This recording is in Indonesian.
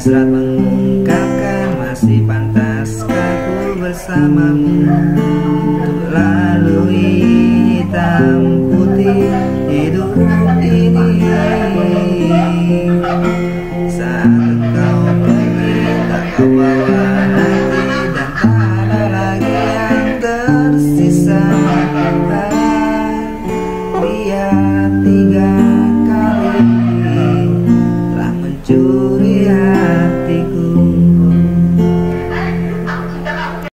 hasrat mengungkapkan masih pantaskah ku bersamamu. Lalui hitam putih hidup ini. Saat kau pergi tak kau bawa Dan tak ada lagi yang tersisa. Dia tiga kali telah mencuri hati.